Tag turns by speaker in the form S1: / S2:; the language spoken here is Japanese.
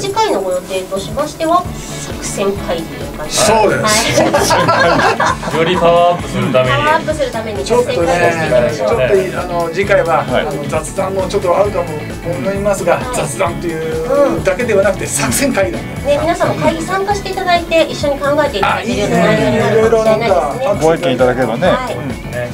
S1: 次回のご予定としましては作戦会議という感じ
S2: そうです。
S1: はい。
S3: よりパワーアップするために。
S1: パワーアップするために
S2: ちょっとねちょっとあの次回は、
S3: はい
S2: あの雑談もちょっとあるかも思いますが、雑談というだけではなくて作戦会だ、
S1: ね、皆さんも会議参加していただいて一緒に考えていただけるような内容になるかもしれないですね。
S4: ご意見いただければね、
S1: はい。
S4: うん。
S3: ね